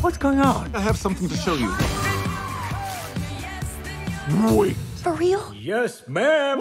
What's going on? I have something to show you. Wait. For real? Yes, ma'am.